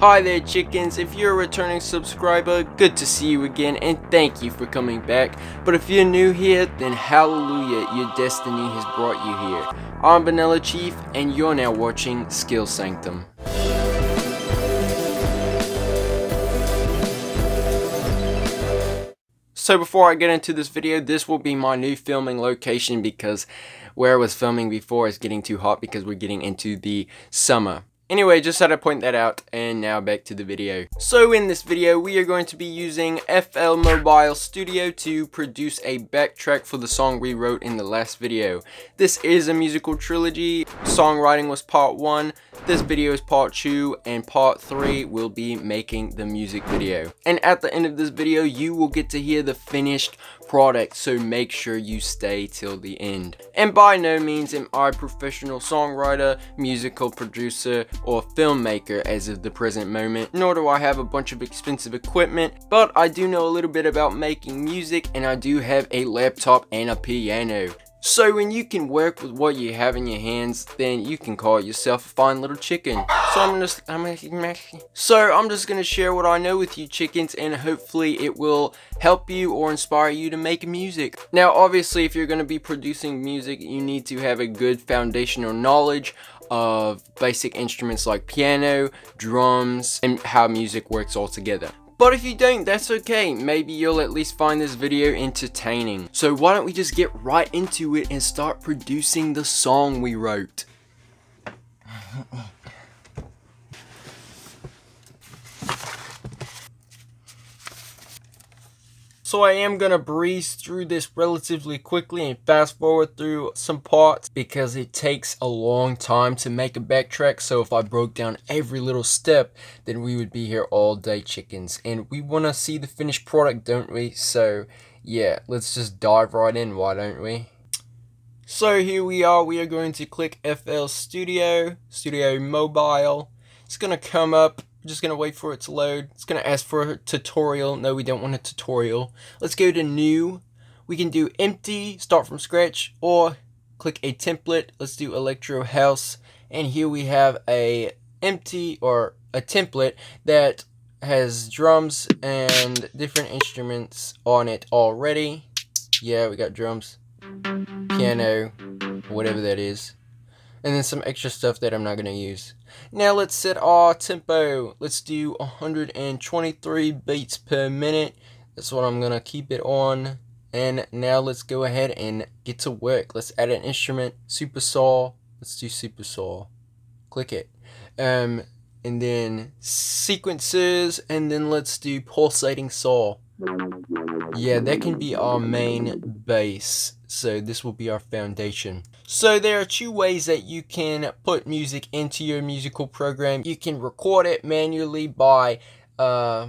Hi there chickens, if you're a returning subscriber, good to see you again and thank you for coming back. But if you're new here, then hallelujah, your destiny has brought you here. I'm Vanilla Chief and you're now watching Skill Sanctum. So before I get into this video, this will be my new filming location because where I was filming before is getting too hot because we're getting into the summer. Anyway, just had to point that out, and now back to the video. So in this video, we are going to be using FL Mobile Studio to produce a backtrack for the song we wrote in the last video. This is a musical trilogy, songwriting was part 1, this video is part 2, and part 3 will be making the music video. And at the end of this video, you will get to hear the finished product, so make sure you stay till the end. And by no means am I a professional songwriter, musical producer, or filmmaker as of the present moment, nor do I have a bunch of expensive equipment, but I do know a little bit about making music and I do have a laptop and a piano. So when you can work with what you have in your hands, then you can call yourself a fine little chicken. So I'm just, I'm so I'm just gonna share what I know with you chickens, and hopefully it will help you or inspire you to make music. Now, obviously, if you're gonna be producing music, you need to have a good foundational knowledge of basic instruments like piano, drums, and how music works all together. But if you don't, that's okay. Maybe you'll at least find this video entertaining. So why don't we just get right into it and start producing the song we wrote. So I am going to breeze through this relatively quickly and fast forward through some parts because it takes a long time to make a backtrack. So if I broke down every little step, then we would be here all day chickens. And we want to see the finished product, don't we? So yeah, let's just dive right in, why don't we? So here we are, we are going to click FL Studio, Studio Mobile. It's going to come up we're just going to wait for it to load. It's going to ask for a tutorial. No, we don't want a tutorial. Let's go to new. We can do empty, start from scratch, or click a template. Let's do electro house. And here we have a empty or a template that has drums and different instruments on it already. Yeah, we got drums, piano, whatever that is and then some extra stuff that I'm not going to use. Now let's set our tempo. Let's do 123 beats per minute. That's what I'm going to keep it on. And now let's go ahead and get to work. Let's add an instrument, super saw. Let's do super saw. Click it. Um, and then sequences, and then let's do pulsating saw. Yeah, that can be our main base. So this will be our foundation. So there are two ways that you can put music into your musical program. You can record it manually by uh,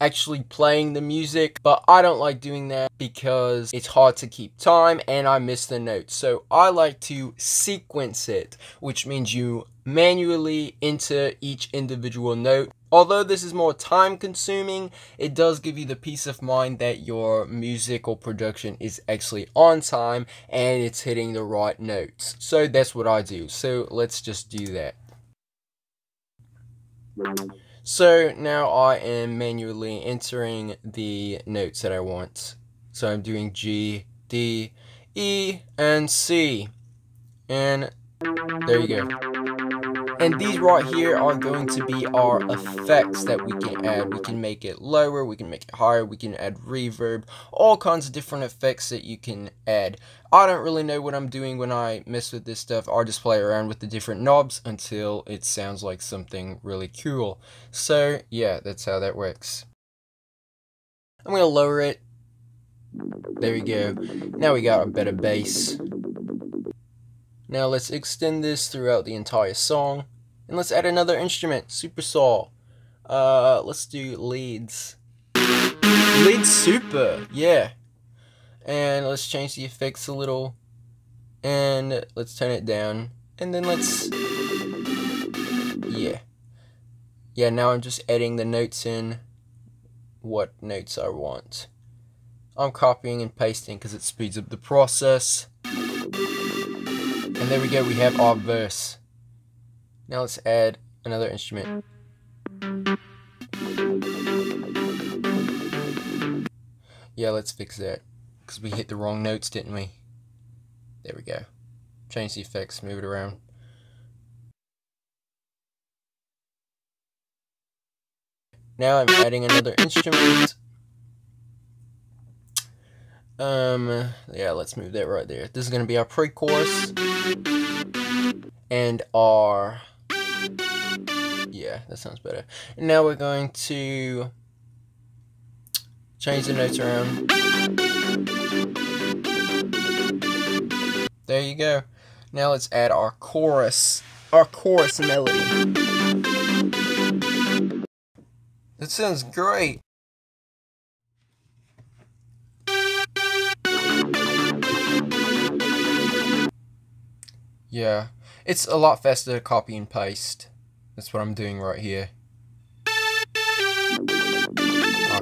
actually playing the music, but I don't like doing that because it's hard to keep time and I miss the notes. So I like to sequence it, which means you manually enter each individual note. Although this is more time consuming, it does give you the peace of mind that your musical production is actually on time and it's hitting the right notes. So that's what I do. So let's just do that. So now I am manually entering the notes that I want. So I'm doing G, D, E, and C. And there you go. And these right here are going to be our effects that we can add. We can make it lower, we can make it higher, we can add reverb, all kinds of different effects that you can add. I don't really know what I'm doing when I mess with this stuff. I just play around with the different knobs until it sounds like something really cool. So yeah, that's how that works. I'm going to lower it. There we go. Now we got a better bass. Now let's extend this throughout the entire song. And let's add another instrument, super saw. Uh, let's do leads. Lead super, yeah. And let's change the effects a little. And let's turn it down. And then let's, yeah. Yeah, now I'm just adding the notes in what notes I want. I'm copying and pasting because it speeds up the process. And there we go, we have our verse. Now let's add another instrument. Yeah, let's fix that. Because we hit the wrong notes, didn't we? There we go. Change the effects, move it around. Now I'm adding another instrument. Um, yeah, let's move that right there. This is going to be our pre-chorus. And our... Yeah, that sounds better. And now we're going to change the notes around. There you go. Now let's add our chorus, our chorus melody. That sounds great. Yeah, it's a lot faster to copy and paste. That's what I'm doing right here.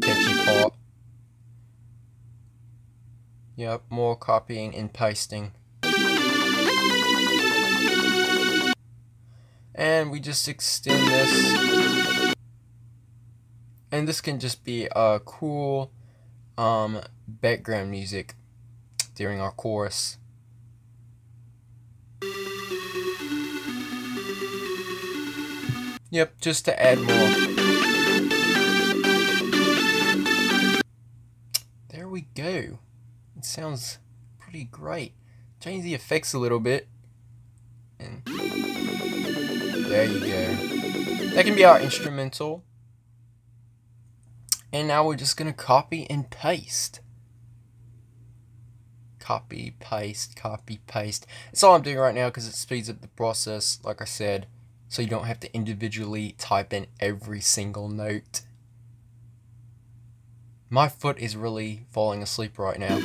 Catchy part. Yep, more copying and pasting. And we just extend this. And this can just be a cool um, background music during our chorus. Yep, just to add more. There we go. It sounds pretty great. Change the effects a little bit. And there you go. That can be our instrumental. And now we're just going to copy and paste. Copy, paste, copy, paste. That's all I'm doing right now because it speeds up the process, like I said so you don't have to individually type in every single note. My foot is really falling asleep right now.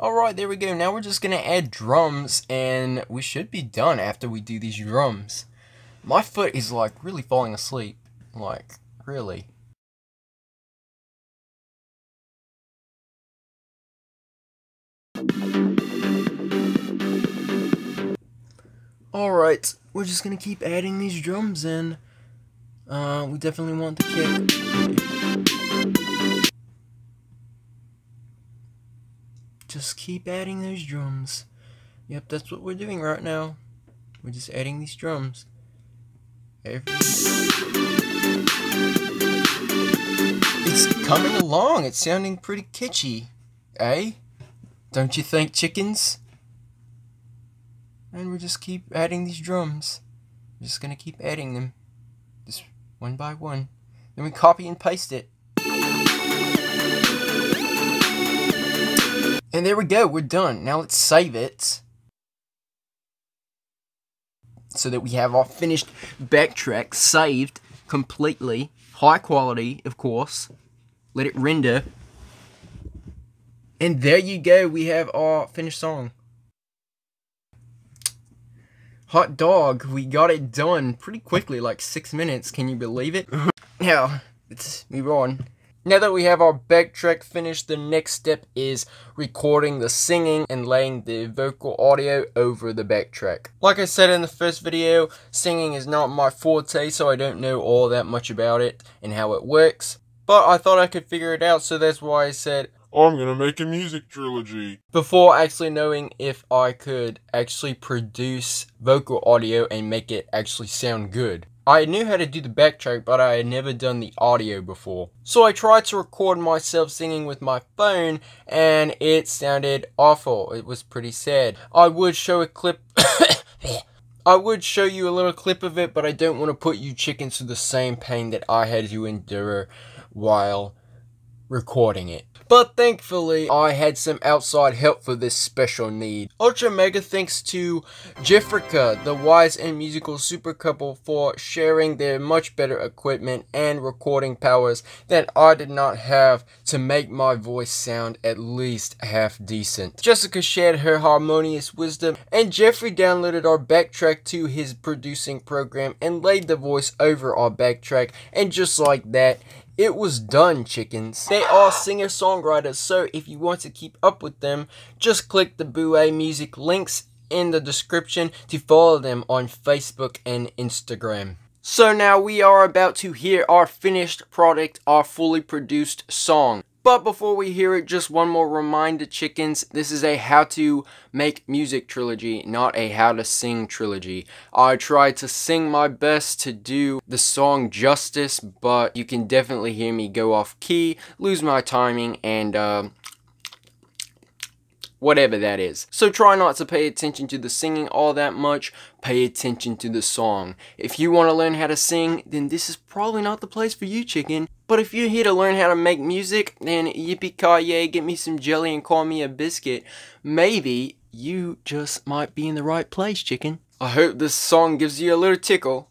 Alright, there we go. Now we're just going to add drums, and we should be done after we do these drums. My foot is, like, really falling asleep. Like, really. Alright, we're just gonna keep adding these drums in. Uh, we definitely want the kick. Just keep adding those drums. Yep, that's what we're doing right now. We're just adding these drums. Every... It's coming along. It's sounding pretty kitschy. Eh? Don't you think, chickens? And we just keep adding these drums. We're just gonna keep adding them. Just one by one. Then we copy and paste it. And there we go, we're done. Now let's save it. So that we have our finished backtrack saved completely. High quality, of course. Let it render. And there you go, we have our finished song. Hot dog, we got it done pretty quickly, like six minutes, can you believe it? now, let's move on. Now that we have our backtrack finished, the next step is recording the singing and laying the vocal audio over the backtrack. Like I said in the first video, singing is not my forte, so I don't know all that much about it and how it works. But I thought I could figure it out, so that's why I said, I'm gonna make a music trilogy. Before actually knowing if I could actually produce vocal audio and make it actually sound good. I knew how to do the backtrack, but I had never done the audio before. So I tried to record myself singing with my phone, and it sounded awful. It was pretty sad. I would show a clip... I would show you a little clip of it, but I don't want to put you chickens through the same pain that I had to endure while recording it. But thankfully, I had some outside help for this special need. Ultra mega thanks to Jeffrica, the wise and musical super couple for sharing their much better equipment and recording powers that I did not have to make my voice sound at least half decent. Jessica shared her harmonious wisdom and Jeffrey downloaded our backtrack to his producing program and laid the voice over our backtrack and just like that, it was done, chickens. They are singer-songwriters, so if you want to keep up with them, just click the Bouet Music links in the description to follow them on Facebook and Instagram. So now we are about to hear our finished product, our fully produced song. But before we hear it, just one more reminder, chickens. This is a how to make music trilogy, not a how to sing trilogy. I tried to sing my best to do the song justice, but you can definitely hear me go off key, lose my timing, and uh, whatever that is. So try not to pay attention to the singing all that much, pay attention to the song. If you want to learn how to sing, then this is probably not the place for you, chicken. But if you're here to learn how to make music, then yippee-ki-yay, get me some jelly and call me a biscuit. Maybe you just might be in the right place, chicken. I hope this song gives you a little tickle.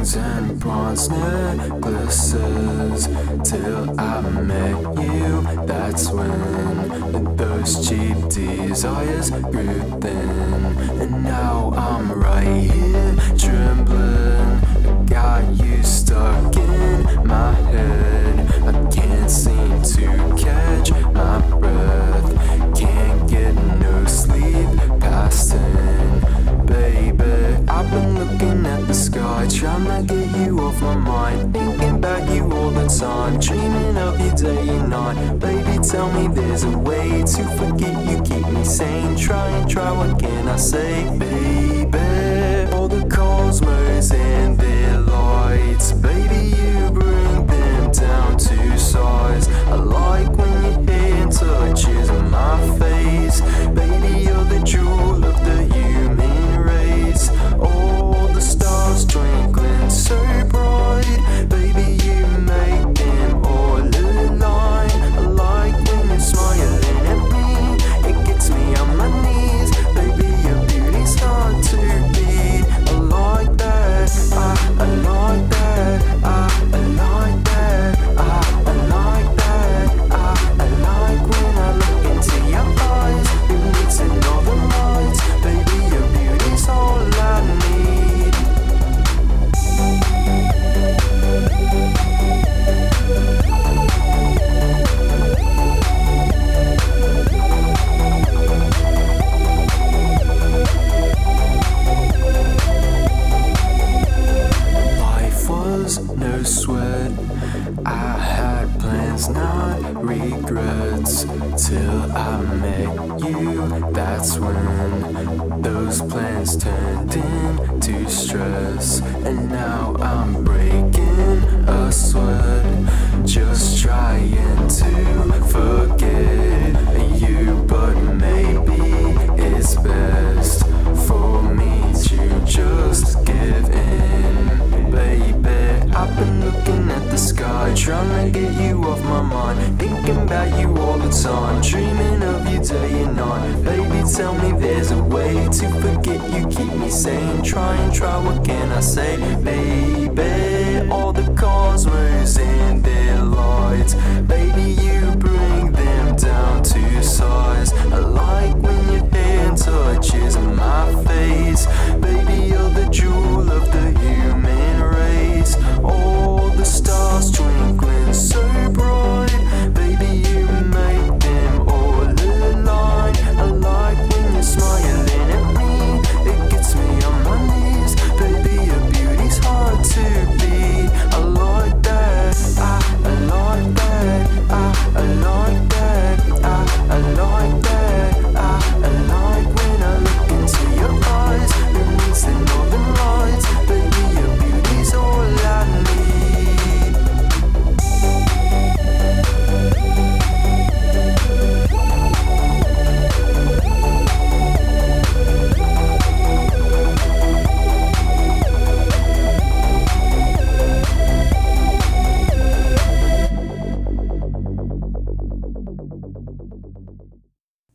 Rings and bronze necklaces till I met you. That's when those cheap desires grew thin, and now I'm right here the time, dreaming of you day and night. Baby, tell me there's a way to forget you, keep me sane. Try and try, what can I say, baby? All the cosmos and their lights, baby, you bring them down to size. I like when your hand touches my face,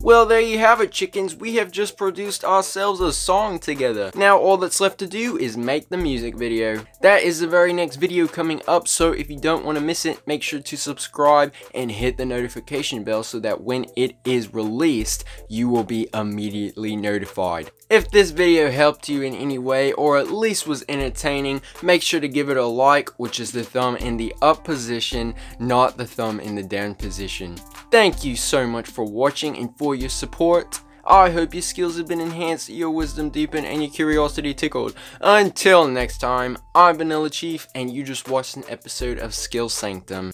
Well, there you have it, chickens. We have just produced ourselves a song together. Now, all that's left to do is make the music video. That is the very next video coming up, so if you don't want to miss it, make sure to subscribe and hit the notification bell so that when it is released, you will be immediately notified. If this video helped you in any way, or at least was entertaining, make sure to give it a like, which is the thumb in the up position, not the thumb in the down position. Thank you so much for watching and for your support. I hope your skills have been enhanced, your wisdom deepened, and your curiosity tickled. Until next time, I'm Vanilla Chief, and you just watched an episode of Skill Sanctum.